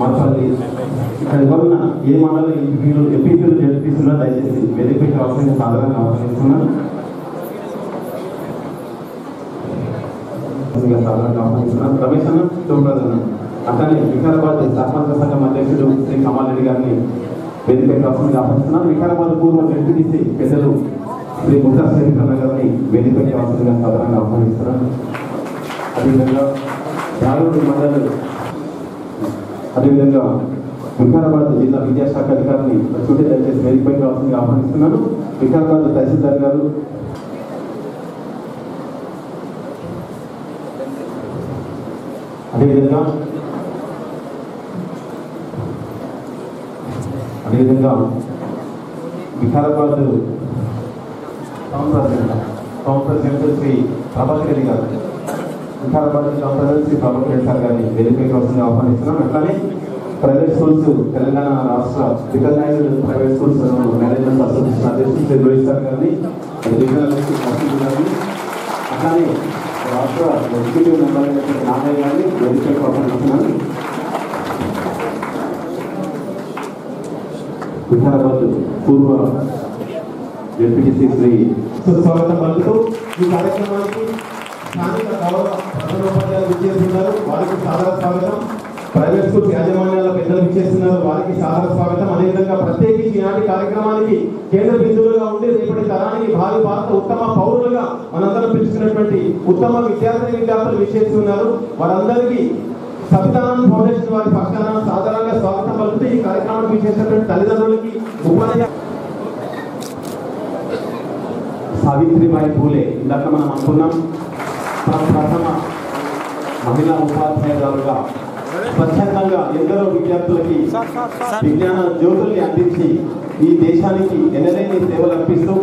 మరపల్లి ఇక్కడ ఎవరున్నా ఏ మండలం ఎంపీలు ఎంపీలు జరిపిస్తున్నా దయచేసి వేదికపైకి రావాల్సిన సాధారణంగా ఆహ్వానిస్తున్నాను సాధారణంగా ఆహ్వానిస్తున్నాను రమేష్ అన్న శివప్రసాద్ అట్లానే వికారాబాద్ సర్పంచ సంఘం అధ్యక్షుడు శ్రీ కమల్రెడ్డి గారిని వేదిక రావాల్సిందిగా ఆహ్వానిస్తున్నాను వికారాబాద్ పూర్వ జడ్పీటీసీ పెద్దలు శ్రీ ముద్దా శేఖర్ గారిని వేదిక రావాల్సిందిగా సాధారణంగా ఆహ్వానిస్తున్నాను అదేవిధంగా రాయలూరు మండలం అదేవిధంగా వికారాబాద్ జిల్లా విద్యాశాఖ అధికారిని చూడే దయచేసి వేదికపైకి రావాల్సిందిగా ఆహ్వానిస్తున్నాను. వికారాబాద్ తహసీల్దార్ గారు. అదేవిధంగా అదేవిధంగా Vikarabad town president town president Shri Prabhakar Reddy గారు. వికారాబాద్ టౌన్ ప్రెసిడెంట్ శ్రీ ప్రభాకర్ రెడ్డి వస్తుంది ఆహ్వానిస్తున్నాం. అట్లానే ప్రైవేట్ స్కూల్స్ తెలంగాణ రాష్ట్ర recognized private schools management association అధ్యక్షులు నిర్వహిస్తారు కానీ సార్ రీజనల్ అధ్యక్షుడు అట్లానే రాష్ట్ర ఎగ్జిక్యూటివ్ మెంబర్ అయినటువంటి నాగయ్య గారిని వేదికపైకి ఆహ్వానిస్తున్నాను. వికారాబాద్ పూర్వ ఎంపీటీసీ శ్రీ సుస్వాగతం పలుకుతూ ఈ కార్యక్రమానికి స్థానిక గౌరవ ప్రధానోపాధ్యాయులు విచ్చేస్తున్నారు. వారికి సాదర స్వాగతం. ప్రైవేట్ స్కూల్ యాజమాన్యాల పెద్దలు విచ్చేస్తున్నారు. వారికి సాదర స్వాగతం. అదేవిధంగా ప్రత్యేకించి ఈనాటి కార్యక్రమానికి కేంద్ర బిందువులుగా ఉండి రేపటి తరానికి భావి భారత ఉత్తమ పౌరులుగా మనందరం పిలుచుకున్నటువంటి ఉత్తమ విద్యార్థి విద్యార్థులు విచ్చేస్తున్నారు. వారందరికీ సవితానంద ఫౌండేషన్ వారి పక్షాన సాధారణంగా స్వాగతం పలుకుతూ ఈ కార్యక్రమానికి విచ్చేసినటువంటి తల్లిదండ్రులకి ఉపాధ్యాయ సావిత్రిబాయి పూలే ఇందాక మనం అనుకున్నాం. ప్రథమ మహిళా ఉపాధ్యాయురాలుగా స్వచ్ఛందంగా ఎందరో విద్యార్థులకి విజ్ఞాన జ్యోతుల్ని అందించి ఈ దేశానికి ఎనలేని సేవలు అర్పిస్తూ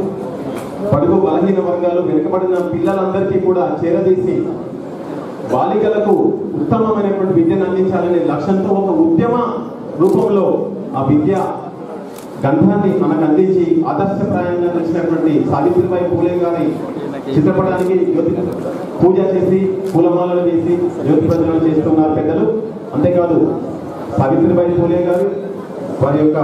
పడుగు బలహీన వర్గాలు వెనుకబడిన పిల్లలందరికీ కూడా చేరదీసి బాలికలకు ఉత్తమమైనటువంటి విద్యను అందించాలనే లక్ష్యంతో ఒక ఉద్యమ రూపంలో ఆ విద్య గంధాన్ని మనకు అందించి ఆదర్శప్రాయంగా నడిచినటువంటి సావిత్రిబాయి పూలే గారి చిత్రపటానికి జ్యోతి పూజ చేసి పూలమాలలు చేసి జ్యోతి ప్రజలను చేస్తున్నారు పెద్దలు. అంతేకాదు సావిత్రిబాయి పూలే గారు వారి యొక్క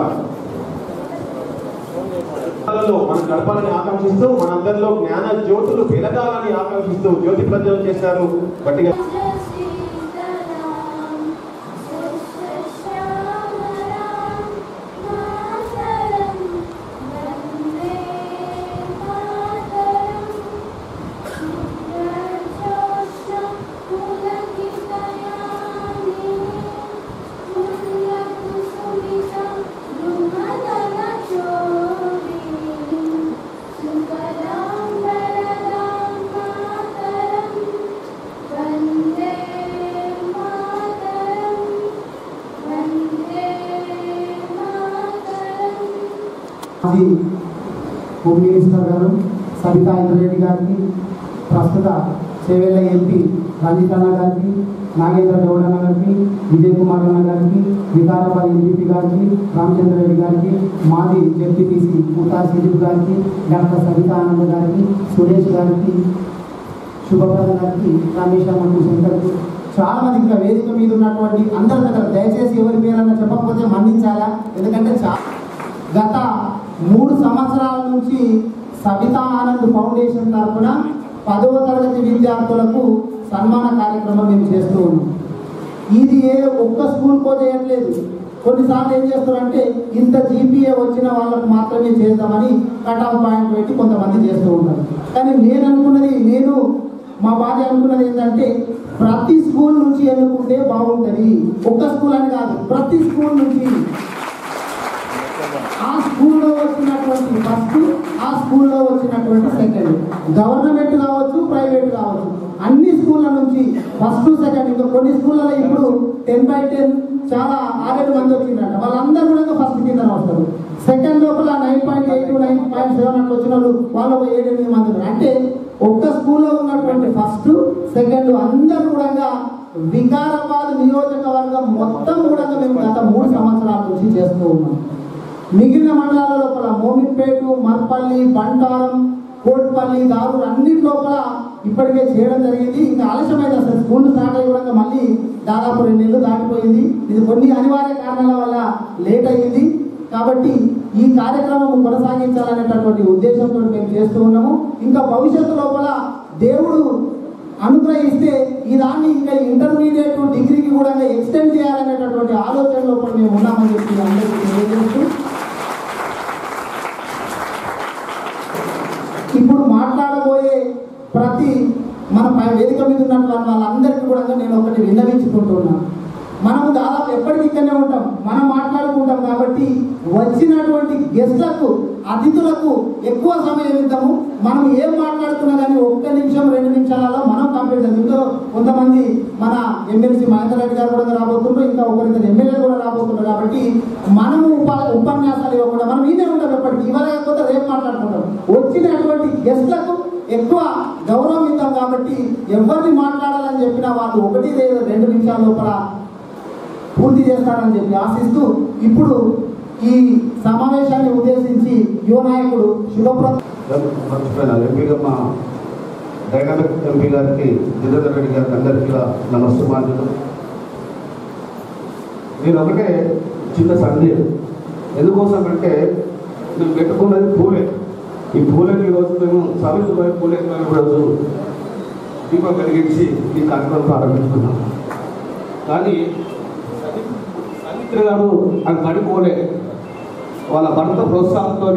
మనం గడపాలని ఆకాంక్షిస్తూ మనందరిలో జ్ఞాన జ్యోతులు పెరగాలని ఆకాంక్షిస్తూ జ్యోతి ప్రజలు చేశారు. గట్టిగా అది హోమ్ మినిస్టర్ గారు సబితా ఇంద్రెడ్డి గారికి ప్రస్తుత చేవెళ్ళ ఎంపీ రంజిత్ అన్న గారికి నాగేంద్ర గౌడ్ అన్న గారికి విజయ్ కుమార్ అన్న గారికి వికారాబాద్ ఎంపీపీ గారికి రామచంద్ర రెడ్డి గారికి మాజీ జెడ్పీటీసీ ముతా సిరీఫ్ గారికి డాక్టర్ సబితా ఆనంద్ గారికి సురేష్ గారికి శుభప్రద గారికి రమేష్ అమ్మ శంకర్కి చాలా మంది ఇంకా వేదిక మీద ఉన్నటువంటి అందరి దగ్గర దయచేసి ఎవరి పేరన్నా చెప్పకపోతే మన్నించాలా? ఎందుకంటే చా గత మూడు సంవత్సరాల నుంచి సబితా ఆనంద్ ఫౌండేషన్ తరఫున పదవ తరగతి విద్యార్థులకు సన్మాన కార్యక్రమం మేము చేస్తూ ఉన్నాం. ఇది ఏ ఒక్క స్కూల్కో చేయట్లేదు కొన్నిసార్లు ఏం చేస్తారంటే ఇంత జీపీఏ వచ్చిన వాళ్ళకు మాత్రమే చేద్దామని కట్ ఆఫ్ పాయింట్ పెట్టి కొంతమంది చేస్తూ ఉంటారు. కానీ నేను అనుకున్నది నేను మా భార్య అనుకున్నది ఏంటంటే ప్రతి స్కూల్ నుంచి ఎన్నుకుంటే బాగుంటుంది. ఒక్క స్కూల్ అని కాదు ప్రతి స్కూల్ నుంచి ఆ స్కూల్లో వచ్చినటువంటి ఫస్ట్ ఆ స్కూల్లో వచ్చినటువంటి సెకండ్ గవర్నమెంట్ కావచ్చు ప్రైవేట్ కావచ్చు. అన్ని స్కూళ్ళ నుంచి ఫస్ట్ సెకండ్ ఇంకా కొన్ని స్కూళ్ళలో ఇప్పుడు టెన్ బై టెన్ చాలా ఆరేడు మంది వచ్చిందంట. వాళ్ళందరూ కూడా ఫస్ట్ కింద వస్తారు. సెకండ్ లోపల nine point eight nine point seven అట్లా వచ్చిన వాళ్ళు వాళ్ళు ఒక ఏడు ఎనిమిది మంది అంటే ఒక్క స్కూల్లో ఉన్నటువంటి ఫస్ట్ సెకండ్ అందరూ కూడా వికారాబాద్ నియోజకవర్గం మొత్తం కూడా మేము గత మూడు సంవత్సరాల నుంచి చేస్తూ ఉన్నాం. మిగిలిన మండలాల లోపల మోమిన్పేట మర్పల్లి బంటారం కోట్పల్లి దారు అన్నిటి లోపల ఇప్పటికే చేయడం జరిగింది. ఇంకా ఆలస్యమైంది అసలు. స్కూల్ స్టార్ట్ అయ్యి కూడా మళ్ళీ దాదాపు రెండు నెలలు దాటిపోయింది. ఇది కొన్ని అనివార్య కారణాల వల్ల లేట్ అయ్యింది. కాబట్టి ఈ కార్యక్రమం కొనసాగించాలనేటటువంటి ఉద్దేశంతో మేము చేస్తూ ఉన్నాము. ఇంకా భవిష్యత్తు లోపల దేవుడు అనుగ్రహిస్తే ఈ దాన్ని ఇంకా ఇంటర్మీడియట్ డిగ్రీకి కూడా ఎక్స్టెండ్ చేయాలనేటటువంటి ఆలోచన లోపల మేము ఉన్నామని చెప్పి అందరికీ తెలియజేస్తూ ఇప్పుడు పోయే ప్రతి మన వేదిక మీద ఉన్నటువంటి వాళ్ళందరికీ కూడా నేను ఒకటి విన్నవించుకుంటున్నాను మనము దాదాపు ఎప్పటికీ ఇక్కడనే ఉంటాం. మనం మాట్లాడుకుంటాం కాబట్టి వచ్చినటువంటి గెస్ట్లకు అతిథులకు ఎక్కువ సమయం ఇద్దాము. మనం ఏం మాట్లాడుతున్నా కానీ ఒక్క నిమిషం రెండు నిమిషాలలో మనం కంప్లీట్ చేద్దాం. ఇందులో కొంతమంది మన ఎమ్మెల్సీ మహేందర్ రెడ్డి గారు కూడా రాబోతుండ్రు ఇంకా ఒకరిద్దరు ఎమ్మెల్యే కూడా రాబోతున్నారు కాబట్టి మనము ఉపన్యాసాలు ఇవ్వకుండా మనం ఇదే ఉంటాం ఎప్పటికీ. ఇవ్వలేకపోతే రేపు మాట్లాడుకుంటాం. వచ్చినటువంటి గెస్ట్లకు ఎక్కువ గౌరవం ఇద్దాం కాబట్టి ఎవరిని మాట్లాడాలని చెప్పినా వాళ్ళు ఒకటి లేదా రెండు నిమిషాల లోపల పూర్తి చేస్తారని చెప్పి ఆశిస్తూ ఇప్పుడు ఈ సమావేశాన్ని ఉద్దేశించి యువ నాయకుడు శుభప్ర ఎంపీగా డైనామిక్ ఎంపీ గారికి జితేందర్ రెడ్డి గారికి అందరికీ నేను ఒకటే చిన్న సందేహం. ఎందుకోసం అంటే మేము పెట్టుకున్నది పూలే. ఈ పూలని ఈరోజు మేము సావిత్రిబాయి పూలే రోజు దీపం కలిగించి ఈ కార్యక్రమం ప్రారంభించుకున్నాం. కానీ సావిత్రి గారు అది పడిపోలే. వాళ్ళ భర్త ప్రోత్సాహంతో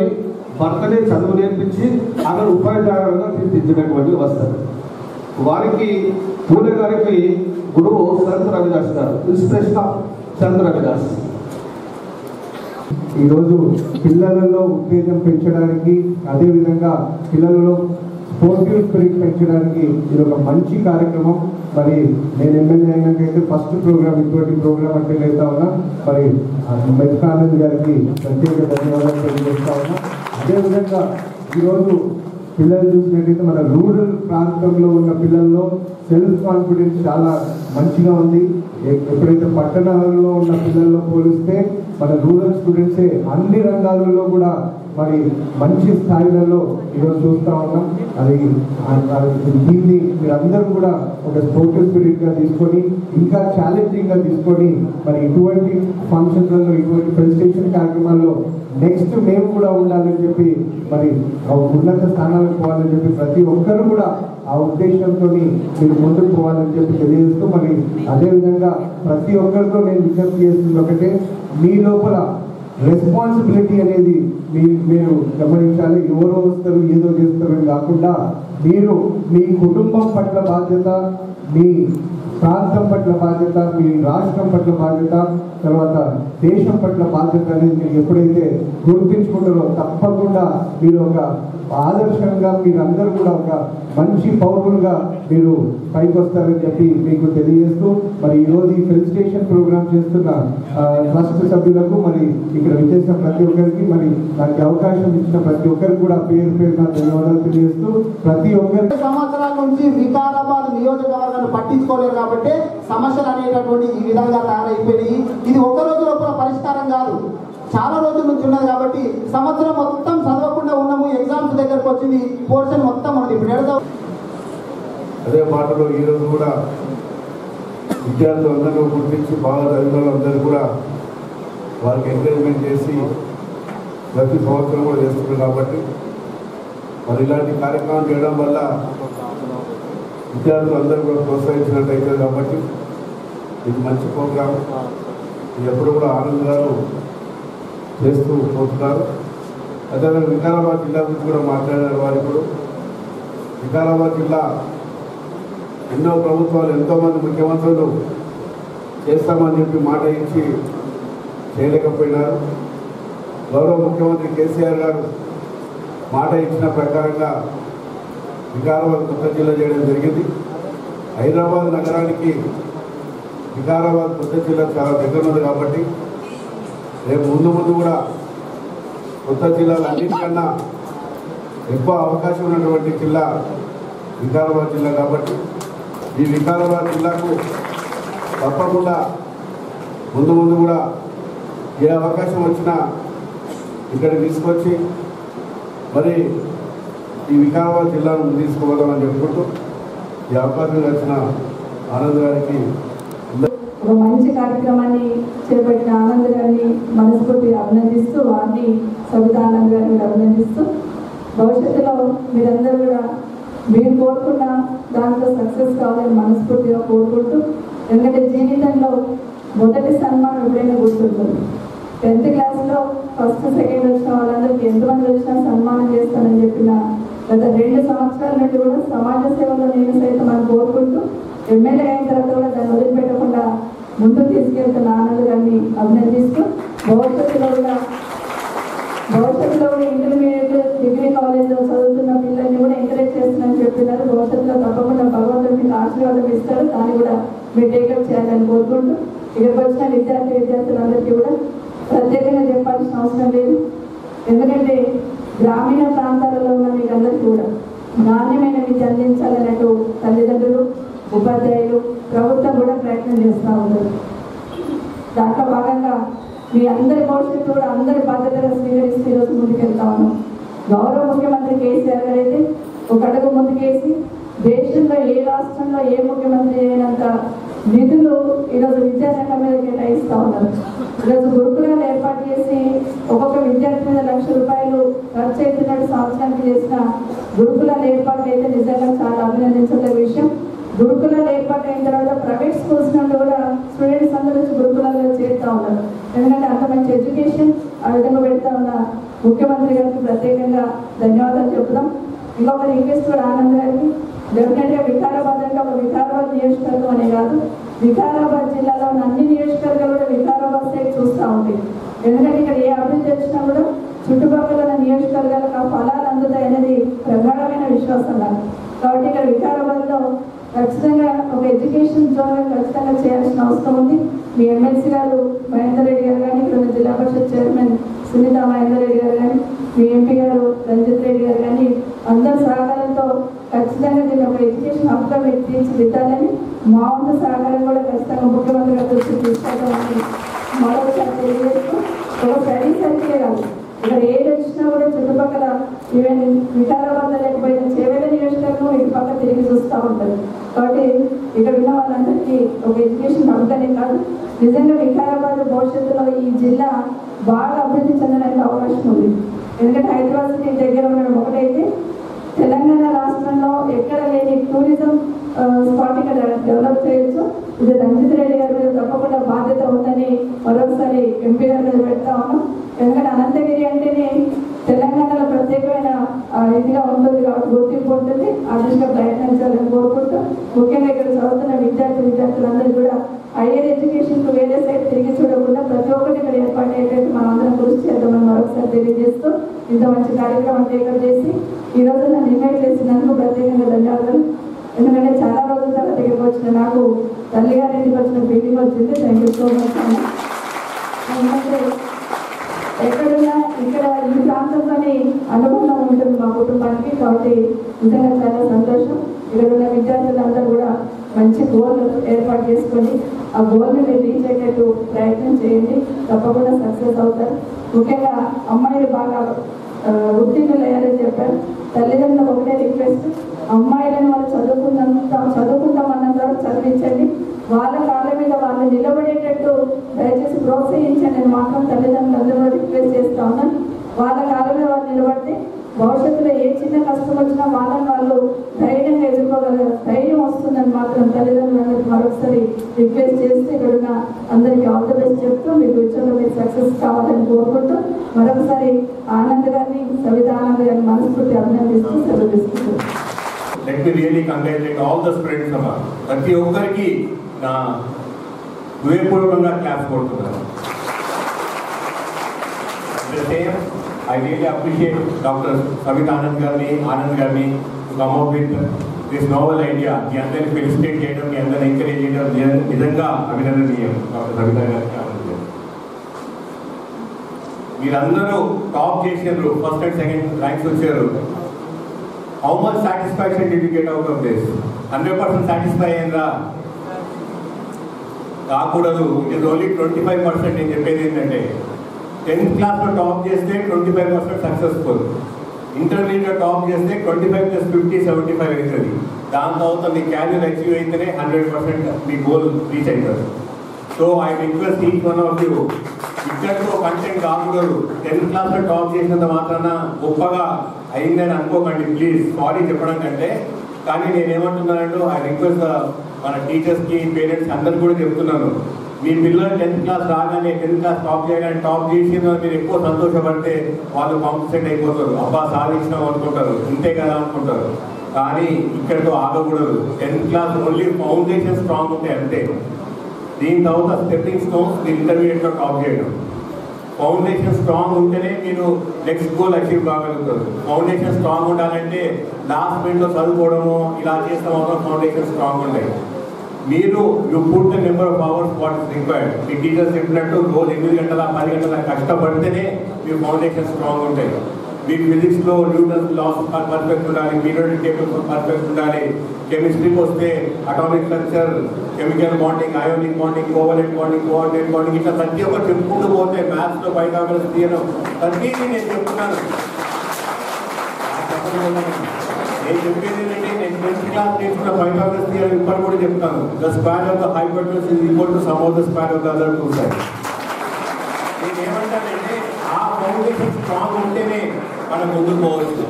భర్తనే చదువు నేర్పించి అక్కడ ఉపాధ్యాయులుగా తీర్చిదిద్దినటువంటి వస్తారు వారికి పూలే గారికి గురువు సంత్ రవిదాస్ గారు ఇన్స్పిరేషన్ ఆఫ్ సంత్ రవిదాస్. ఈరోజు పిల్లలలో ఉత్తేజం పెంచడానికి అదేవిధంగా పిల్లలలో స్పోర్టివ్ స్పిరిట్ పెంచడానికి ఇది ఒక మంచి కార్యక్రమం. మరి నేను ఎమ్మెల్యే అయినాకైతే ఫస్ట్ ప్రోగ్రామ్ ఇటువంటి ప్రోగ్రామ్ అంటే అవుతా ఉన్నా. మరి మెత్కానంద్ గారికి ప్రత్యేక ధన్యవాదాలు తెలియజేస్తా ఉన్నా. అదేవిధంగా ఈరోజు పిల్లలు చూసినట్టయితే మన రూరల్ ప్రాంతంలో ఉన్న పిల్లల్లో సెల్ఫ్ కాన్ఫిడెన్స్ చాలా మంచిగా ఉంది. ఎప్పుడైతే పట్టణాలలో ఉన్న పిల్లల్లో పోలిస్తే మన రూరల్ స్టూడెంట్సే అన్ని రంగాలలో కూడా మరి మంచి స్థాయిలలో ఈరోజు చూస్తూ ఉన్నాం. అది దీన్ని మీరందరూ కూడా ఒక స్పోర్టివ్ స్పిరిట్గా తీసుకొని ఇంకా ఛాలెంజింగ్గా తీసుకొని మరి ఇటువంటి ఫంక్షన్లలో ఇటువంటి ప్రెజెంటేషన్ కార్యక్రమాల్లో నెక్స్ట్ మేము కూడా ఉండాలని చెప్పి మరి ఆ ఉన్నత స్థానాలకు పోవాలని చెప్పి ప్రతి ఒక్కరు కూడా ఆ ఉద్దేశంతో మీరు ముందుకు పోవాలని చెప్పి తెలియజేస్తూ మరి అదేవిధంగా ప్రతి ఒక్కరితో నేను విజ్ఞప్తి చేస్తుంది ఒకటే మీ లోపల రెస్పాన్సిబిలిటీ అనేది మీ మీరు గమనించాలి. ఎవరో వస్తారు ఏదో చేస్తారని కాకుండా మీరు మీ కుటుంబం పట్ల బాధ్యత మీ ప్రాంతం పట్ల బాధ్యత మీ రాష్ట్రం పట్ల బాధ్యత తర్వాత దేశం పట్ల బాధ్యత అనేది మీరు ఎప్పుడైతే గుర్తించుకుంటారో తప్పకుండా మీరు ఒక ఆదర్శంగా మీరందరూ కూడా ఒక మంచి పౌరులుగా మీరు పైకి వస్తారని చెప్పి మీకు తెలియజేస్తూ మరి ఈరోజు ఈ ఫెలిసిటేషన్ ప్రోగ్రామ్ చేస్తున్న ట్రస్ట్ సభ్యులకు మరి ఇక్కడ విచ్చేసిన ప్రతి ఒక్కరికి మరి దానికి అవకాశం ఇచ్చిన ప్రతి ఒక్కరికి కూడా పేరు పేరున ధన్యవాదాలు తెలియజేస్తూ ప్రతి ఒక్కరికి సంవత్సరాల నుంచి వికారాబాద్ నియోజకవర్గాన్ని పట్టించుకోలేరు కాబట్టి సమస్యలు అనేటటువంటి ఈ విధంగా తయారైపోయినాయి. ఇది ఒక రోజు లోపల పరిష్కారం కాదు. చాలా రోజుల నుంచి ఉన్నది కాబట్టి సంవత్సరం మొత్తం చదవకుండా ఉన్నాము ఎగ్జామ్స్ దగ్గరకు వచ్చింది పోర్షన్ మొత్తం ఉన్నది. ఇప్పుడు ఎడతాం అదే మాటలో ఈరోజు కూడా విద్యార్థులు అందరూ గుర్తించి బాగా చదివిన వాళ్ళందరూ కూడా వారికి ఎంకరేజ్మెంట్ చేసి ప్రతి సంవత్సరం కూడా చేస్తున్నారు కాబట్టి మరి ఇలాంటి కార్యక్రమం చేయడం వల్ల విద్యార్థులు అందరూ కూడా ప్రోత్సహించినట్టు అవుతుంది కాబట్టి ఇది మంచి ప్రోగ్రామ్ ఇది ఎప్పుడు కూడా ఆనంద్ గారు చేస్తూ పోతున్నారు. అదేవిధంగా వికారాబాద్ జిల్లా గురించి కూడా మాట్లాడారు వారు ఇప్పుడు. వికారాబాద్ జిల్లా ఎన్నో ప్రభుత్వాలు ఎంతోమంది ముఖ్యమంత్రులు చేస్తామని చెప్పి మాట ఇచ్చి చేయలేకపోయినారు. గౌరవ ముఖ్యమంత్రి కేసీఆర్ గారు మాట ఇచ్చిన ప్రకారంగా వికారాబాద్ కొత్త జిల్లా చేయడం జరిగింది. హైదరాబాద్ నగరానికి వికారాబాద్ కొత్త జిల్లా చాలా దగ్గర ఉంది కాబట్టి రేపు ముందు ముందు కూడా కొత్త జిల్లాలు అన్నిటికన్నా ఎక్కువ అవకాశం ఉన్నటువంటి జిల్లా వికారాబాద్ జిల్లా కాబట్టి ఈ వికారాబాద్ జిల్లాకు తప్పకుండా ముందు ముందు కూడా ఏ అవకాశం వచ్చినా ఇక్కడ తీసుకొచ్చి మరి ఈ వికారాబాద్ జిల్లాను తీసుకుపోదామని చెప్పుకుంటూ ఈ అవకాశం వచ్చిన ఆనంద్ గారికి ఒక మంచి కార్యక్రమాన్ని చేపట్టిన ఆనంద్ గారిని మనస్ఫూర్తిగా అభినందిస్తూ వారిని సవితా ఆనంద్ గారిని అభినందిస్తూ భవిష్యత్తులో మీరందరూ కూడా మీరు కోరుకున్న దాంట్లో సక్సెస్ కావాలని మనస్ఫూర్తిగా కోరుకుంటూ ఎందుకంటే జీవితంలో మొదటి సన్మానం ఎప్పుడైనా గుర్తుంటుంది. టెన్త్ క్లాస్లో ఫస్ట్ సెకండ్ వచ్చిన వాళ్ళందరికీ ఎంతమంది వచ్చినా సన్మానం చేస్తానని చెప్పిన గత రెండు సంవత్సరాల నుండి కూడా సమాజ సేవలో నేను సైతం అని కోరుకుంటూ ఎమ్మెల్యే అయిన తర్వాత కూడా దాన్ని వదిలిపెట్టకుండా ముందుకు తీసుకెళ్తున్న ఆనంద్ గారిని అభినందిస్తూ భవిష్యత్తులో కూడా భవిష్యత్తులో కూడా ఇంటర్మీడియట్ డిగ్రీ కాలేజ్లో చదువుతున్న పిల్లల్ని కూడా ఎంకరేజ్ చేస్తున్నారని చెప్తున్నారు భవిష్యత్తులో తప్పకుండా భగవంతుడు మీకు ఆశీర్వాదం ఇస్తారు. దాన్ని కూడా మీరు టేకప్ చేయాలని కోరుకుంటూ ఇక్కడికి వచ్చిన విద్యార్థి విద్యార్థులందరికీ కూడా ప్రత్యేకంగా చెప్పాల్సిన అవసరం లేదు. ఎందుకంటే గ్రామీణ ప్రాంతాలలో ఉన్న మీరందరికీ కూడా నాణ్యమైన విద్య అందించాలన్నట్టు తల్లిదండ్రులు ఉపాధ్యాయులు ప్రభుత్వం కూడా ప్రయత్నం చేస్తూ ఉంటారు దాంట్లో భాగంగా మీ అందరి భవిష్యత్తు కూడా అందరి బాధ్యతగా స్వీకరిస్తూ ఈరోజు ముందుకెళ్తా ఉన్నాం. గౌరవ ముఖ్యమంత్రి కేసీఆర్ గారు అయితే ఒక అడుగు ముందుకేసి దేశంలో ఏ రాష్ట్రంలో ఏ ముఖ్యమంత్రి అయినంత నిధులు ఈరోజు విద్యాశాఖ మీద కేటాయిస్తూ ఉన్నారు. ఈరోజు గురుకులాలు ఏర్పాటు చేసి ఒక్కొక్క విద్యార్థి మీద లక్ష రూపాయలు ఖర్చు అవుతున్నట్టు సంవత్సరానికి చేసిన గురుకులాల ఏర్పాట్లు అయితే నిజంగా చాలా అభినందించే విషయం. గురుకులాలు ఏర్పాటు అయిన తర్వాత ప్రైవేట్ స్కూల్స్ నుండి కూడా స్టూడెంట్స్ అందరూ వచ్చి గురుకులాల్లో చేరుతా ఉన్నారు. ఎందుకంటే అంత మంచి ఎడ్యుకేషన్ ఆ విధంగా పెడతా ఉన్న ముఖ్యమంత్రి గారికి ప్రత్యేకంగా ధన్యవాదాలు చెప్తాం ఇంకొక రిక్వెస్ట్ కూడా ఆనంద్ గారికి డెఫినెట్గా వికారాబాద్ అంటే ఒక వికారాబాద్ నియోజకవర్గం అనే కాదు వికారాబాద్ జిల్లాలో ఉన్న అన్ని నియోజకవర్గాలు కూడా వికారాబాద్ సైడ్ చూస్తూ ఉంటాయి ఎందుకంటే ఇక్కడ ఏ అభివృద్ధి వచ్చినా కూడా చుట్టుపక్కల ఉన్న నియోజకవర్గాలకు ఆ ఫలాలు అందుతాయి అనేది ప్రగాఢమైన విశ్వాసం నాకు. కాబట్టి ఇక్కడ వికారాబాద్లో ఖచ్చితంగా ఒక ఎడ్యుకేషన్ జోన్ ఖచ్చితంగా చేయాల్సిన అవసరం ఉంది. మీ ఎమ్మెల్సీ గారు మహేందర్ రెడ్డి గారు కానీ ఇక్కడ జిల్లా పరిషత్ చైర్మన్ సునీత మహేందర్ రెడ్డి గారు కానీ మీ ఎంపీ గారు రంజిత్ రెడ్డి గారు కానీ అందరి సహకారంతో ఖచ్చితంగా దీన్ని ఒక ఎడ్యుకేషన్ హబ్గా మీరు తీర్చిదిద్దాలని మా వంతు సహకారం కూడా ఖచ్చితంగా ముఖ్యమంత్రి గారు దృష్టికి తీసుకోవాలని మరొకసారి తెలియజేస్తూ ఒక స్టడీ సర్కిలే ఇక్కడ ఏది వచ్చినా కూడా చుట్టుపక్కల ఈవెన్ వికారాబాద్ లేకపోయినా చేవేల నియోజకవర్గం ఇటు పక్క తిరిగి చూస్తూ ఉంటారు. కాబట్టి ఇక్కడ ఉన్న వాళ్ళందరికీ ఒక ఎడ్యుకేషన్ హబ్గానే కాదు. నిజంగా వికారాబాద్ భవిష్యత్తులో ఈ జిల్లా బాగా అభివృద్ధి చెందడానికి అవకాశం ఉంది. ఎందుకంటే హైదరాబాద్ సిటీ దగ్గర ఉండడం ఒకటైతే తెలంగాణ రాష్ట్రంలో ఎక్కడ లేని టూరిజం ఆ, స్పాట్ ఇక్కడ డెవలప్ చేయొచ్చు. ఇది రంజిత్ రెడ్డి గారి మీద తప్పకుండా బాధ్యత ఉందని మరొకసారి ఎంపీ గారి మీద పెడతా ఉన్నాం. ఎందుకంటే అనంతగిరి అంటేనే తెలంగాణలో ప్రత్యేకమైన ఇదిగా ఉంటుంది కాబట్టి గుర్తింపు ఉంటుంది. ఆ దిశగా ప్రయత్నించాలని కోరుకుంటూ ముఖ్యంగా ఇక్కడ చదువుతున్న విద్యార్థి విద్యార్థులందరూ కూడా హైయర్ ఎడ్యుకేషన్కు వేరే సైడ్ తిరిగి చూడకుండా ప్రతి ఒక్కటి ఇక్కడ ఏర్పాటు అయ్యేటట్టు మనం అందరం కృషి చేద్దామని మరొకసారి తెలియజేస్తూ ఇంత మంచి కార్యక్రమం టేకప్ చేసి ఈ రోజు నన్ను ఇన్వైట్ చేసినందుకు ప్రత్యేకంగా ధన్యవాదాలు. ఎందుకంటే చాలా రోజుల తర్వాత ఇక్కడికి వచ్చిన నాకు తల్లి గారింటికి వచ్చిన ఫీలింగ్ వచ్చింది. థ్యాంక్ యూ సో మచ్ ఎక్కడున్నా ఇక్కడ ఈ ప్రాంతంలోనే అనుబంధం ఉంటుంది మా కుటుంబానికి. కాబట్టి నిజంగా చాలా సంతోషం. ఇక్కడ ఉన్న విద్యార్థులందరూ కూడా మంచి గోల్ ఏర్పాటు చేసుకొని ఆ గోల్ని మీరు రీచ్ అయ్యేటట్టు ప్రయత్నం చేయండి. తప్పకుండా సక్సెస్ అవుతారు. ముఖ్యంగా అమ్మాయిలు బాగా ఉత్తీర్ణులయ్యారని చెప్పారు. తల్లిదండ్రులకు ఒకటే రిక్వెస్ట్ అమ్మాయిలను వాళ్ళు చదువుకున్నంత చదువుకుంటామన్నంత వరకు చదివించండి. వాళ్ళ కాళ్ళ మీద వాళ్ళు నిలబడేటట్టు దయచేసి ప్రోత్సహించండి. అని మాత్రం తల్లిదండ్రులందరూ రిక్వెస్ట్ చేస్తా ఉన్నాను. వాళ్ళ కాళ్ళ మీద వాళ్ళు నిలబడితే భవిష్యత్తులో ఏ చిన్న కష్టం వచ్చినా వాళ్ళని వాళ్ళు ధైర్యంగా ఎదుర్కోగలరు ధైర్యం వస్తుందని మాత్రం తల్లిదండ్రులందరికీ మరొకసారి రిక్వెస్ట్ చేస్తే ఇక్కడ అందరికీ ఆల్ ద బెస్ట్ చెప్తూ మీ ఫ్యూచర్లో మీరు సక్సెస్ కావాలని కోరుకుంటూ మరొకసారి ఆనంద్ గారిని సవిత ఆనంద్ గారిని మనస్ఫూర్తి అభినందిస్తూ సెలవు తీసుకుంటున్నాను. Let me really congratulate all the students అమ్మా ప్రతి ఒక్కరికి నా హృదయపూర్వకంగా class కొడుతున్నాను same I really appreciate doctor Savitha Anand గారిని ఆనంద్ గారిని come out with this novel idea మీ అందరిని ఫెలిసిటేట్ చేయడం మీ అందరిని ఎంకరేజ్ చేయడం నిజ- నిజంగా అభినందనీయం డాక్టర్ సవిత గారికి ఆనంద్ గారికి మీరందరూ టాప్ చేసినారు ఫస్ట్ అండ్ సెకండ్ ర్యాంక్స్ వచ్చారు how much satisfaction did you get out of this hundred percent satisfy అయిందా? కాకూడదు ఇది ఓన్లీ ట్వంటీ ఫైవ్ పర్సెంట్ నేను చెప్పేది ఏంటంటే టెన్త్ క్లాస్లో టాప్ చేస్తే twenty five percent successful intermediate top చేస్తే twenty five plus fifty seventy five అవుతుంది. దాని తర్వాత మీ క్యారియర్ అచీవ్ అయితేనే హండ్రెడ్ పర్సెంట్ మీ గోల్ రీచ్ అవుతుంది. So I request each one of you ఇక్కడితో కంటెంట్ కాకూడదు టెన్త్ క్లాస్లో టాప్ చేసినంత మాత్రాన గొప్పగా అయిందని అనుకోకండి ప్లీజ్ సారీ చెప్పడం కంటే కానీ నేనేమంటున్నానంటే ఐ రిక్వెస్ట్ మన టీచర్స్కి పేరెంట్స్ అందరికి కూడా చెప్తున్నాను. మీ పిల్లలు టెన్త్ క్లాస్ రాగానే టెన్త్ క్లాస్ టాప్ చేయగానే టాప్ చేసి మీరు ఎక్కువ సంతోషపడితే వాళ్ళు కాంపిటెంట్ అయిపోతారు. అబ్బా సాధించినాం అనుకుంటారు. ఇంతే కదా అనుకుంటారు. కానీ ఇక్కడతో ఆగకూడదు. Tenth class only foundation strong ఉంటాయి అంతే. దీని తర్వాత స్టెప్పింగ్ స్టోన్స్ ఇంటర్మీడియట్లో టాప్ చేయడం. ఫౌండేషన్ స్ట్రాంగ్ ఉంటేనే మీరు నెక్స్ట్ గోల్ అచీవ్ కాగలుగుతారు. ఫౌండేషన్ స్ట్రాంగ్ ఉండాలంటే లాస్ట్ మినిట్లో చదువుకోవడము ఇలా చేసిన మాత్రం ఫౌండేషన్ స్ట్రాంగ్ ఉంటాయి మీరు you put the number of hours what is required me teachers చెప్పినట్టు రోజు ఎనిమిది గంటల పది గంటల కష్టపడితేనే మీ ఫౌండేషన్ స్ట్రాంగ్ ఉంటాయి మీకు ఫిజిక్స్లో న్యూటన్స్ లాస్ పర్ఫెక్ట్ ఉండాలి పీరియడ్ టేబుల్ పర్ఫెక్ట్ ఉండాలి. కెమిస్ట్రీకి వస్తే atomic structure chemical bonding ionic bonding covalent bonding coordinate bonding ఇట్లా ప్రతి ఒక్కరు చెప్పుకుంటూ పోతే మ్యాథ్స్లో పైథాగరస్ తీయడం ప్రతిదీ నేను చెప్తున్నాను. నేను చెప్పేది ఏంటంటే నేను టెన్త్ క్లాస్ నేర్చుకున్న పైథాగరస్ థియరం ఇప్పటి కూడా చెప్తాను. The square of the hypotenuse is equal to sum of the square of the other two side నేను ఏమంటానంటే ఆ ఫౌండేషన్ స్ట్రాంగ్ ఉంటేనే మనం ముందుకు పోవచ్చు.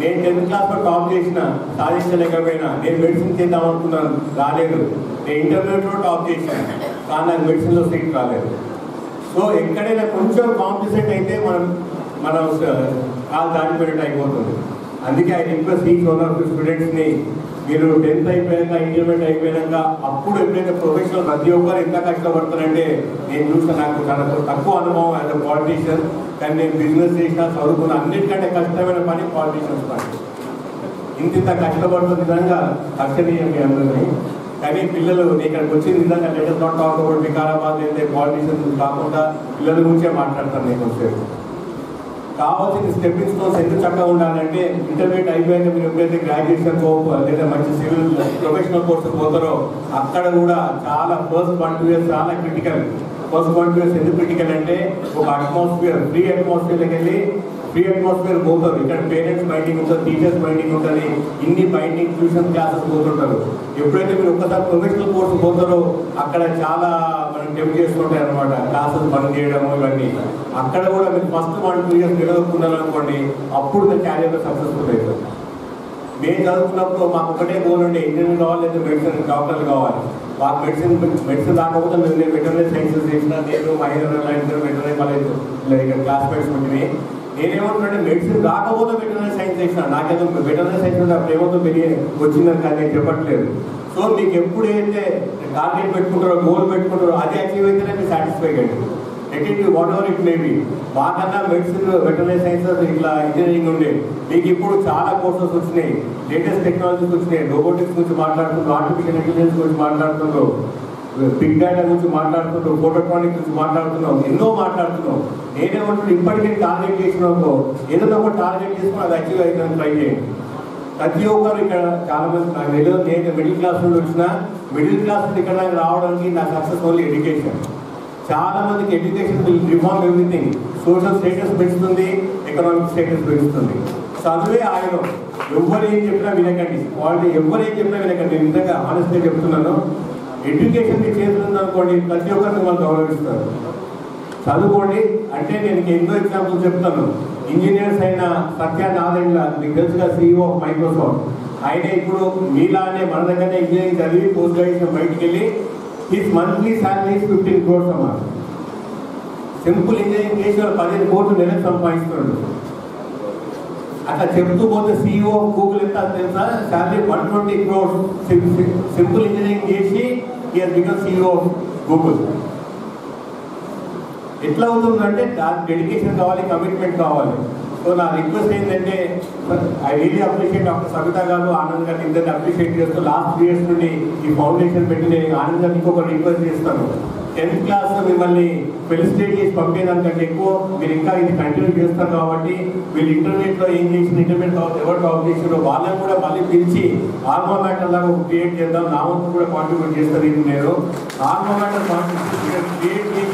నేను టెన్త్ క్లాస్లో టాప్ చేసిన సాధించలేకపోయినా నేను మెడిసిన్ చేద్దాం అనుకున్నాను రాలేదు. నేను ఇంటర్మీడియట్లో టాప్ చేసాను కానీ నాకు మెడిసిన్లో సీట్ రాలేదు. సో ఎక్కడైనా కొంచెం కాంపిసేట్ అయితే మనం మనం కాలు దాటిపోయినట్టు అయిపోతుంది. అందుకే ఐ రిక్వెస్ట్ ఈచ్ వన్ స్టూడెంట్స్ని మీరు టెన్త్ అయిపోయాక ఇంటర్మీడియట్ అయిపోయాక అప్పుడు ఎప్పుడైతే ప్రొఫెషనల్ ప్రతి ఒక్కరు ఎంత కష్టపడతారంటే నేను చూసిన నాకు చాలా తక్కువ అనుభవం యాజ్ అ పాలిటీషియన్ కానీ నేను బిజినెస్ చేసిన చదువుకున్న అన్నిటికంటే కష్టమైన పని పాలిటీషియన్స్ పని. ఇంత ఇంత కష్టపడుతున్న విధంగా అక్షరీయం మీ అందరినీ. కానీ పిల్లలు ఇక్కడికి వచ్చిన విధంగా letter not talk about Vikarabad అయితే పాలిటీషియన్స్ కాకుండా పిల్లల గురించే మాట్లాడతాను నేను వచ్చేది కావాల్సిన స్టెప్పింగ్ స్టోన్స్ ఎంత చక్కగా ఉండాలంటే ఇంటర్మీడియట్ అయిపోయాక మీరు ఎప్పుడైతే గ్రాడ్యుయేషన్ లేదా మంచి సివిల్ ప్రొఫెషనల్ కోర్సు పోతారో అక్కడ కూడా చాలా ఫస్ట్ వన్ టూ ఇయర్స్ చాలా క్రిటికల్ ఫస్ట్ వన్ ఎందుకు క్రిటికల్ అంటే ఒక అట్మాస్ఫియర్ ఫ్రీ అట్మాస్ఫియర్కి వెళ్ళి ఫ్రీ అట్మాస్ఫియర్ పోతారు. ఇక్కడ పేరెంట్స్ బైండింగ్ ఉంటుంది టీచర్స్ బైండింగ్ ఉంటుంది ఇన్ని బైండింగ్ ట్యూషన్ క్లాసెస్ పోతుంటారు. ఎప్పుడైతే మీరు ఒక్కసారి ప్రొఫెషనల్ కోర్సు పోతారో అక్కడ చాలా మనం టెంప్ చేస్తుంటాయి అనమాట క్లాసెస్ బంద్ చేయడము ఇవన్నీ. అక్కడ కూడా మీరు ఫస్ట్ వన్ టూ ఇయర్స్ నిలదొక్కున్నారనుకోండి అప్పుడు క్యారియర్లో సక్సెస్ఫుల్ అవుతుంది. మేము చదువుకున్నప్పుడు మాకు ఒకటే గోల్ ఉండే ఇంజనీర్ కావాలి లేదా మెడిసిన్ డాక్టర్లు కావాలి. మాకు మెడిసిన్ మెడిసిన్ రాకపోతే మేము నేను వెటర్నరీ సైన్సెస్ చేసిన నేను మహేంద్ర ఇద్దరు వెటర్నరీ కాలేజ్ ఇక్కడ క్లాస్మేట్స్ ఉంటే నేనేమంటున్నాను మెడిసిన్ రాకపోతే వెటర్నరీ సైన్స్ చేసిన. నాకేదో వెటర్నరీ సైన్స్ అప్పుడు ఏమవుతుందో పెరిగి వచ్చిందని కానీ నేను చెప్పట్లేదు. సో మీకు ఎప్పుడైతే టార్గెట్ పెట్టుకుంటారో గోల్ పెట్టుకుంటారో అది అచీవ్ అయితేనే మీరు సాటిస్ఫై కండి at it whatever it may be మాకన్నా మెడిసిన్ వెటర్నరీ సైన్సెస్ ఇట్లా ఇంజనీరింగ్ ఉండే. మీకు ఇప్పుడు చాలా కోర్సెస్ వచ్చినాయి. లేటెస్ట్ టెక్నాలజీస్ వచ్చినాయి. రోబోటిక్స్ గురించి మాట్లాడుతున్నారు ఆర్టిఫిషియల్ ఇంటెలిజెన్స్ గురించి మాట్లాడుతున్నారు బిగ్ డేటా గురించి మాట్లాడుతున్నాం ఫోటోట్రానిక్ గురించి మాట్లాడుతున్నాం. ఎన్నో మాట్లాడుతున్నాం. నేనేమంటున్నాను ఇప్పటికే టార్గెట్ చేసినాకో ఏదైనా ఒక టార్గెట్ చేసుకుని అది అచీవ్ అవుతుంది ట్రై చేయండి ప్రతి ఒక్కరు ఇక్కడ చాలా మంది నాకు తెలియదు నేను మిడిల్ క్లాస్ నుండి వచ్చిన మిడిల్ క్లాస్ నుండి ఇక్కడ రావడానికి నా సక్సెస్ ఓన్లీ ఎడ్యుకేషన్ చాలా మందికి education reform everything social status పెంచుతుంది ఎకనామిక్ స్టేటస్ పెంచుతుంది. చదువే ఆయన ఎవరు ఏం చెప్పినా వినకండి. వాళ్ళు ఎవరు ఏం చెప్పినా వినకండి. నేను నిజంగా ఆనెస్ట్గా చెప్తున్నాను. ఎడ్యుకేషన్ మీ చేతులు అనుకోండి ప్రతి ఒక్కరిని వాళ్ళు గౌరవిస్తారు. చదువుకోండి. అంటే నేను ఎన్నో ఎగ్జాంపుల్ చెప్తాను. ఇంజనీర్స్ అయిన సత్య నారాయణ మీకు తెలుసుగా సీఈఓ ఆఫ్ మైక్రోసాఫ్ట్ ఆయన ఇప్పుడు మీలానే మన దగ్గర ఇంజనీరింగ్ చదివి పోస్ట్ గ్రాడ్యుయేషన్ బయటికి వెళ్ళి his monthly salary fifteen crores అమ్మా సింపుల్ ఇంజనీరింగ్ చేసి పదిహేను కోట్లు నెల సంపాదిస్తున్నాడు అట్లా చెప్తూ పోతే సీఈఓ గూగుల్ ఎంత తెలుసా? Salary one twenty crores simple engineering చేసి ఇయర్ బికమ్ సీఈఓ గూగుల్ ఎట్లా అవుతుందంటే దానికి డెడికేషన్ కావాలి కమిట్మెంట్ కావాలి. సో నా రిక్వెస్ట్ ఏంటంటే I really appreciate doctor Savitha garu Anand గారిని ఇద్దరిని అప్రిషియేట్ చేస్తూ లాస్ట్ త్రీ ఇయర్స్ నుండి ఈ ఫౌండేషన్ పెట్టి నేను ఆనంద్ గారికి ఇంకొక రిక్వెస్ట్ చేస్తాను. టెన్త్ క్లాస్ మిమ్మల్ని ఫెలిసిటేట్ చేసి పంపేదానికంటే ఎక్కువ మీరు ఇంకా ఇది కంటిన్యూ చేస్తారు కాబట్టి వీళ్ళు ఇంటర్మీడియట్లో ఏం చేసిన ఇంటర్మీడియట్ తర్వాత ఎవరు టాప్ చేసారో వాళ్ళని కూడా మళ్ళీ పిలిచి ఆల్మా మ్యాటర్ లాగా క్రియేట్ చేద్దాం. నా వంతు కూడా కాంట్రిబ్యూట్ చేస్తారు ఇది నేను ఆల్మా మ్యాటర్ క్రియేట్ చేసి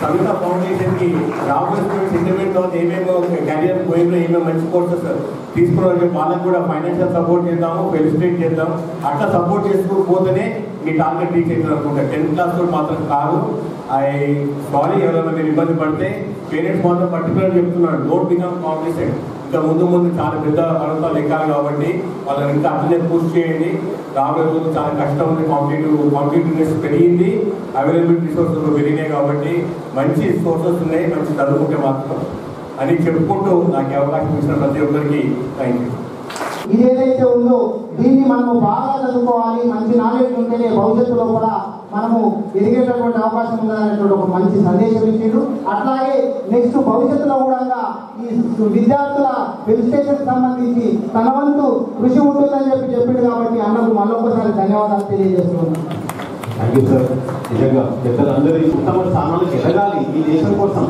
సవిత ఫౌండేషన్కి రాబోయే ఏమేమో కెరియర్ పోయిందో ఏమేమి మంచి కోర్సెస్ తీసుకున్నారో వాళ్ళకి కూడా ఫైనాన్షియల్ సపోర్ట్ చేద్దాము ఫెలిసిటేట్ చేద్దాం అట్లా సపోర్ట్ చేసుకుని పోతేనే మీ టార్గెట్ రీచ్ అవుతుంది అనుకుంటా. టెన్త్ క్లాస్ కూడా మాత్రం కాదు. ఐ సారీ ఎవరైనా మీరు ఇబ్బంది పడితే పేరెంట్స్ మాత్రం పర్టికులర్ చెప్తున్నాడు డోంట్ బికమ్ కాంప్లిసెంట్ ఇంకా ముందు ముందు చాలా పెద్ద పర్వతాలు ఎక్కాలి కాబట్టి వాళ్ళని ఇంకా అట్లనే పూర్తి చేయండి. రాబోయే రోజు చాలా కష్టం ఉంది. కాంపిటేటివ్ కాంపిటేటివ్నెస్ పెరిగింది. అవైలబిలిటీ రిసోర్సెస్ పెరిగినాయి కాబట్టి మంచి సోర్సెస్ ఉన్నాయి. మంచి చదువుకుంటే మాత్రం. అని చెప్పుకుంటూ నాకు అవకాశం ఇచ్చిన ప్రతి ఒక్కరికి థ్యాంక్ యూ ఇది ఏదైతే ఉందో దీన్ని మనము బాగా చదువుకోవాలి మంచి నాలెడ్జ్ ఉంటేనే భవిష్యత్తులో కూడా మనము ఎదిగేటటువంటి అవకాశం ఉందనేటువంటి ఒక మంచి సందేశం ఇచ్చిండు. అట్లాగే నెక్స్ట్ భవిష్యత్తులో కూడా ఈ విద్యార్థుల వెజిటేషన్ సంబంధించి తన వంతు కృషి ఉంటుందని చెప్పి చెప్పిండు కాబట్టి అన్నకు మళ్ళొకసారి ధన్యవాదాలు తెలియజేస్తున్నాను. థ్యాంక్ యూ సార్ నిజంగా పెద్దలందరూ ఉత్తమ స్థానాలకు ఎదగాలి ఈ దేశం కోసం.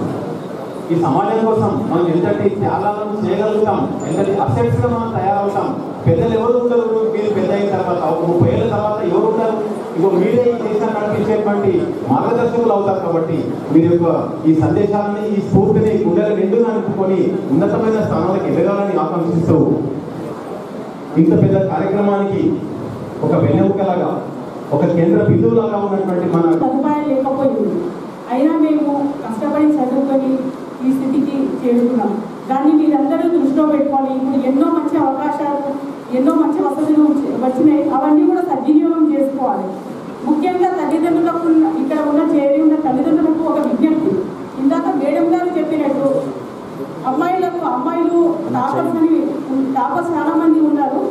ఈ సమాజం కోసం మనం ఎంతటి త్యాగాలను చేయగలుగుతాం ఎంతటి అసెట్స్గా మనం తయారవుతాం పెద్దలు ఎవరు ఉంటారు మీరు పెద్ద అయిన తర్వాత ఒక ముప్పై ఏళ్ళ తర్వాత ఎవరు ఉంటారు ఇగో మీరే ఈ దేశాన్ని నడిపించేటువంటి మార్గదర్శకులు అవుతారు కాబట్టి మీరు యొక్క ఈ సందేశాలని ఈ స్ఫూర్తిని గుండెలు నిండుగా అనుకుని ఉన్నతమైన స్థానాలకు ఎదగాలని ఆకాంక్షిస్తూ ఇంత పెద్ద కార్యక్రమానికి ఒక వెన్నెముకలాగా ఒక కేంద్ర బిందువులాగా ఉన్నటువంటి మన సదుపాయం లేకపోయింది. అయినా మేము కష్టపడి చదువుకొని ఈ స్థితికి చేరుకున్నాం. దాన్ని మీరందరూ దృష్టిలో పెట్టుకోవాలి ఇప్పుడు ఎన్నో మంచి అవకాశాలు ఎన్నో మంచి వసతులు వచ్చి- వచ్చినాయి. అవన్నీ కూడా సద్వినియోగం చేసుకోవాలి. ముఖ్యంగా తల్లిదండ్రులకు ఇక్కడ ఉన్న చేరి ఉన్న తల్లిదండ్రులకు ఒక విజ్ఞప్తి. ఇందాక మేడం గారు చెప్పినట్టు అమ్మాయిలకు అమ్మాయిలు టాపర్స్ అని టాపర్స్ చాలా మంది ఉన్నారు.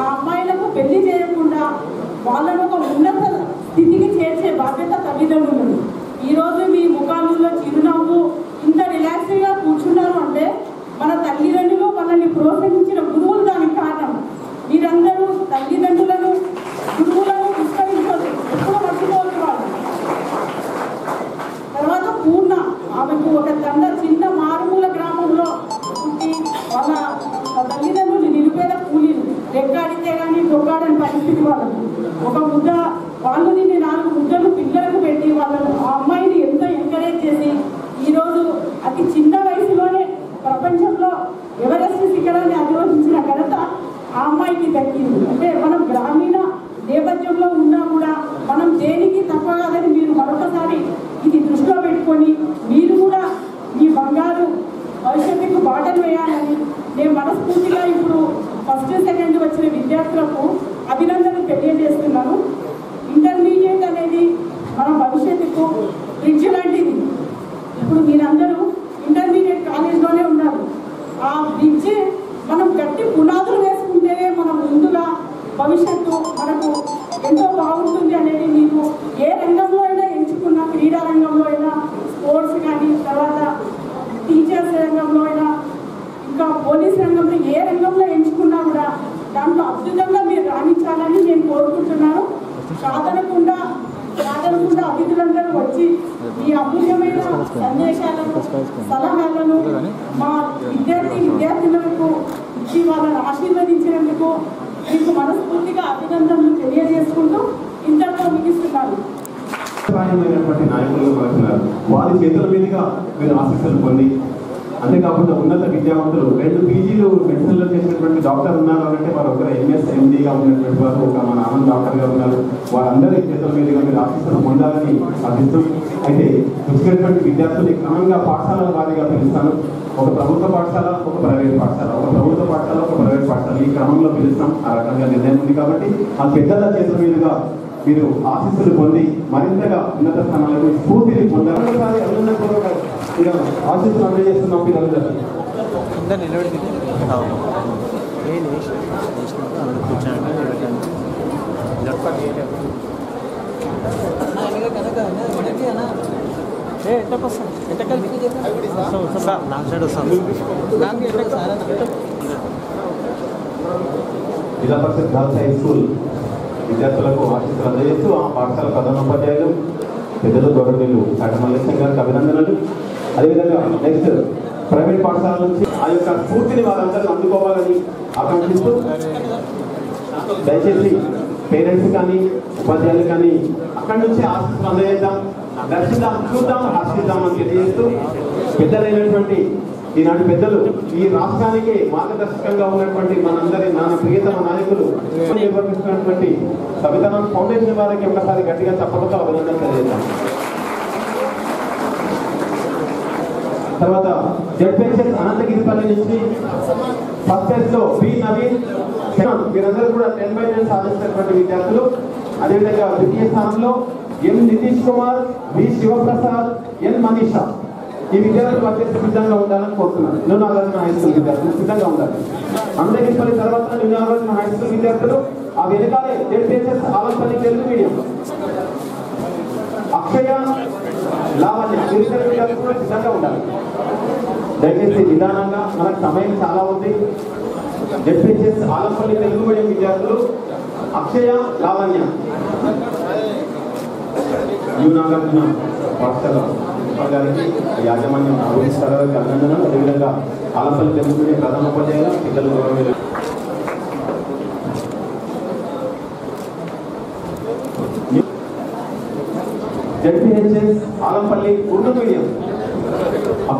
ఆ అమ్మాయిలకు పెళ్ళి చేయకుండా వాళ్ళను ఒక ఉన్నత స్థితికి చేర్చే బాధ్యత తల్లిదండ్రులు. ఈరోజు మీ ముఖాలలో చిరునవ్వు చిన్న వయసులోనే ప్రపంచంలో ఎవరెస్ట్ శిఖరాన్ని అధిరోహించిన ఘనత ఆ అమ్మాయికి దక్కింది అంటే మనం గ్రామీణ నేపథ్యంలో ఉన్నా కూడా మనం దేనికి తప్ప కాదని మీరు మరొకసారి ఇది దృష్టిలో పెట్టుకొని మీరు కూడా మీ బంగారు భవిష్యత్తుకు బాటలు వేయాలని నేను మనస్ఫూర్తిగా ఇప్పుడు ఫస్ట్ సెకండ్ వచ్చిన విద్యార్థులకు అభినందనలు తెలియజేస్తున్నాను ఇంటర్మీడియట్ అనేది మన భవిష్యత్తుకు బ్రిడ్జ్ లాంటిది ఇప్పుడు మీరందరూ ఇంటర్మీడియట్ కాలేజ్లోనే ఉన్నారు ఆ బ్రిడ్జ్ మనం గట్టి పునాదులు వేసుకుంటేనే మనం ముందుగా భవిష్యత్తు మనకు ఎంతో బాగుంటుంది అనేది మీకు ఏ రంగంలో అయినా ఎంచుకున్న క్రీడా రంగంలో అయినా స్పోర్ట్స్ కానీ తర్వాత టీచర్స్ రంగంలో అయినా ఇంకా పోలీస్ రంగంలో ఏ రంగంలో ఎంచుకున్నా కూడా దాంట్లో అద్భుతంగా మీరు రాణించాలని నేను కోరుకుంటున్నాను. సాధనకుండా సాధనకుండా అతిథులందరూ వచ్చి ఈ అమూల్యమైన సందేశాలను సలహాలను మా విద్యార్థి విద్యార్థులకు ఇచ్చి వాళ్ళని ఆశీర్వదించినందుకు మీకు మనస్ఫూర్తిగా అభినందనలు తెలియజేసుకుంటూ ఇంతలో ముగిస్తున్నాను. నాయకులుగా నాయకులు వారి చేతుల మీదుగా మీరు ఆశీస్సులు పొంది అంతేకాకుండా ఉన్నత విద్యావంతులు రెండు పీజీలు మెడిసిన్లో చేసినటువంటి డాక్టర్ ఉన్నారు అంటే వారు ఒకరు ఎంఎస్ ఎండీగా ఉన్నటువంటి వారు ఒక మన ఆనంద్ డాక్టర్గా ఉన్నారు. వారందరి చేతుల మీదుగా మీరు ఆశీస్సులు పొందాలని అర్థిస్తూ అయితే వచ్చినటువంటి విద్యార్థులు క్రమంగా పాఠశాలల వారిగా పిలుస్తాను. ఒక ప్రభుత్వ పాఠశాల ఒక ప్రైవేట్ పాఠశాల ఒక ప్రభుత్వ పాఠశాల ఒక ప్రైవేట్ పాఠశాల. ఈ క్రమంలో పిలుస్తాం. ఆ రకంగా నిర్ణయం ఉంది కాబట్టి ఆ పెద్దల చేతుల మీదుగా మీరు ఆశీస్సులు పొంది మరింతగా ఉన్నత స్థానాలకు స్ఫూర్తిని పొందాలి. అందజేస్తున్నాం పిల్లలందరూ జిల్లా పరిషత్ గర్ల్స్ హై స్కూల్ విద్యార్థులకు ఆశీస్సులు అందజేస్తూ ఆ పాఠశాల ప్రధానోపాధ్యాయులు పెద్దలు గౌరవనీయులు డాక్టర్ మల్లేశం గారికి అభినందనలు. అదేవిధంగా నెక్స్ట్ ప్రైవేట్ పాఠశాల నుంచి ఆ యొక్క స్ఫూర్తిని వారందరూ అందుకోవాలని ఆకాంక్షిస్తూ దయచేసి పేరెంట్స్ కానీ ఉపాధ్యాయులు కానీ అక్కడి నుంచి ఆశీస్సులు అందజేద్దాం దర్శిద్దాం చూద్దాం ఆశిద్దాం అని తెలియజేస్తూ పెద్దలైనటువంటి ఈనాటి పెద్దలు ఈ రాష్ట్రానికి మార్గదర్శకంగా ఉన్నటువంటి మనందరి నాన్న ప్రియతమ నాయకులు నిర్వహిస్తున్నటువంటి సవితనం ఫౌండేషన్ వారికి ఒకసారి గట్టిగా తప్పకుండా అభినందన తెలియజేద్దాం. తర్వాత జడ్పీహెచ్ఎస్ అనంతగిరిపల్లి నుంచి ఫస్ట్లో బి నవీన్ సెవెన్ వీరందరూ కూడా టెన్ బై టెన్ సాధించినటువంటి విద్యార్థులు. అదేవిధంగా ద్వితీయ స్థానంలో M Nitish Kumar B Shivaprasad N Manisha. ఈ విద్యార్థులు వచ్చేసి సిద్ధంగా ఉండాలని కోరుతున్నాను. న్యూ నాగార్జున హై స్కూల్ విద్యార్థులు సిద్ధంగా ఉండాలి. అనంతగిరిపల్లి తర్వాత న్యూ నాగార్జున హై స్కూల్ విద్యార్థులు ఆ వెనకాలే జడ్పీహెచ్ఎస్ ఆలంపల్లి తెలుగు మీడియం. అక్షయ లావణ్య వీరిద్దరు విద్యార్థులు కూడా సిద్ధంగా ఉండాలి. దయచేసి నిదానంగా మనకు సమయం చాలా ఉంది. జడ్పీహెచ్ఎస్ ఆలంపల్లి తెలుగు మీడియం విద్యార్థులు అక్షయ లావణ్య. యూనాగార్జున పాఠశాల గారికి యాజమాన్యం అభివృద్ధి గారికి అభినందనలు. అదేవిధంగా ఆలంపల్లి తెలుగు మీడియం ప్రధాన ఉపాధ్యాయులు పిల్లలు గౌరవ జడ్పీహెచ్ఎస్ ఆలంపల్లి ఉర్దూ మీడియం.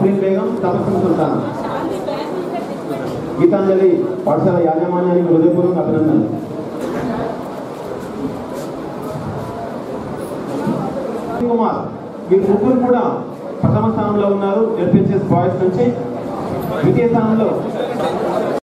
అఫ్రీన్ బేగం తపస్సు సుల్తాన్ గీతాంజలి పాఠశాల యాజమాన్యానికి హృదయపూర్వక అభినందనలు. కుమార్ వీరు ముగ్గురు కూడా ప్రథమ స్థానంలో ఉన్నారు జడ్పీహెచ్ఎస్ బాయ్స్ నుంచి. ద్వితీయ స్థానంలో